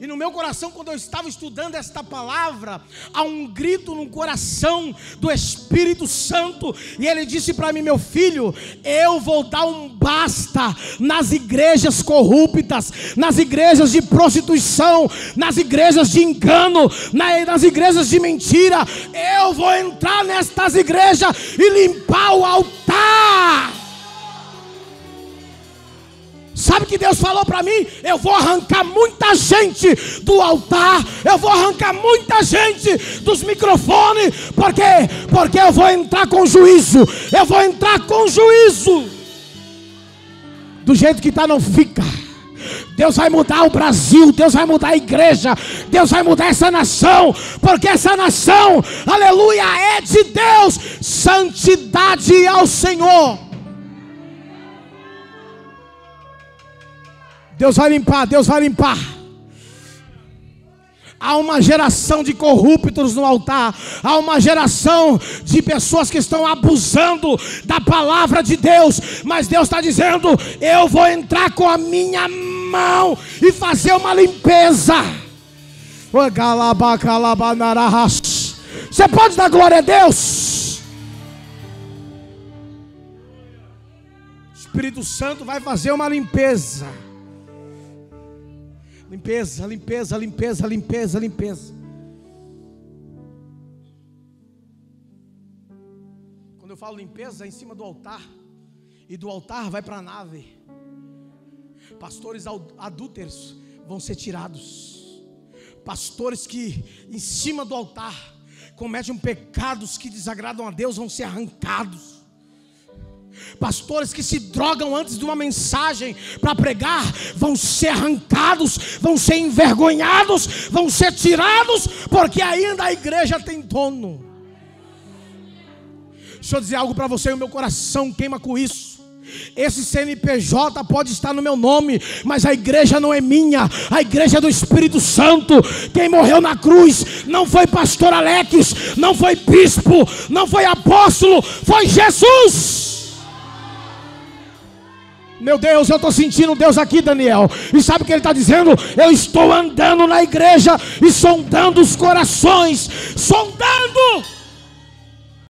E no meu coração, quando eu estava estudando esta palavra, há um grito no coração do Espírito Santo, e ele disse para mim: Meu filho, eu vou dar um basta nas igrejas corruptas, nas igrejas de prostituição, nas igrejas de engano, nas igrejas de mentira. Eu vou entrar nestas igrejas e limpar o altar. Sabe que Deus falou para mim? Eu vou arrancar muita gente do altar, eu vou arrancar muita gente dos microfones, por quê? Porque eu vou entrar com juízo, eu vou entrar com juízo. Do jeito que está, não fica. Deus vai mudar o Brasil, Deus vai mudar a igreja, Deus vai mudar essa nação, porque essa nação, aleluia, é de Deus, santidade ao Senhor. Deus vai limpar, Deus vai limpar. Há uma geração de corruptos no altar, há uma geração de pessoas que estão abusando da palavra de Deus, mas Deus está dizendo: eu vou entrar com a minha mão e fazer uma limpeza. Você pode dar glória a Deus? O Espírito Santo vai fazer uma limpeza. Limpeza, limpeza, limpeza, limpeza, limpeza. Quando eu falo limpeza, é em cima do altar. E do altar vai para a nave. Pastores adúlteros vão ser tirados. Pastores que em cima do altar cometem pecados que desagradam a Deus vão ser arrancados. Pastores que se drogam antes de uma mensagem para pregar vão ser arrancados, vão ser envergonhados, vão ser tirados, porque ainda a igreja tem dono. Deixa eu dizer algo para você, o meu coração queima com isso. Esse CNPJ pode estar no meu nome, mas a igreja não é minha, a igreja é do Espírito Santo. Quem morreu na cruz não foi pastor Alex, não foi bispo, não foi apóstolo, foi Jesus. Meu Deus, eu estou sentindo Deus aqui, Daniel. E sabe o que ele está dizendo? Eu estou andando na igreja e sondando os corações. Sondando!